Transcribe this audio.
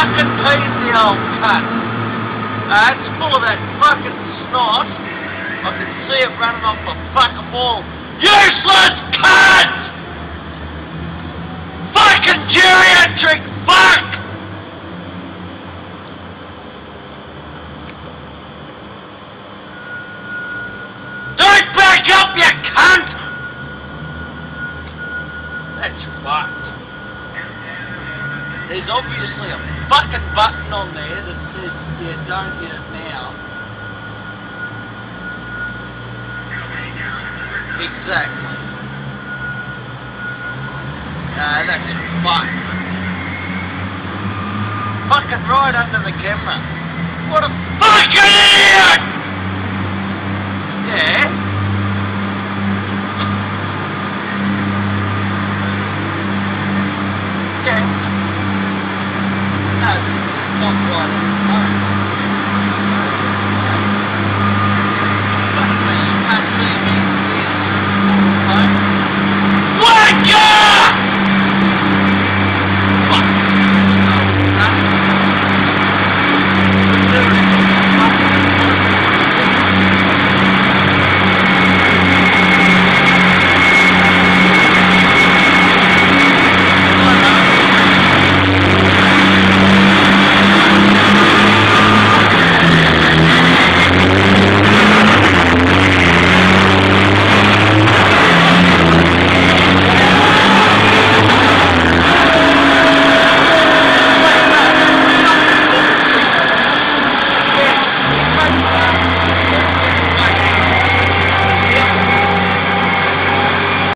fucking crazy old cunt. Uh, it's full of that fucking snot. I can see it running off the fucking wall. Useless cunt! Fucking geriatric fuck! Don't back up, you cunt! That's fucked. There's obviously a fucking button on there that says, yeah, don't get it now. Exactly. Nah, that's fucked. Fucking right under the camera. What a fucking!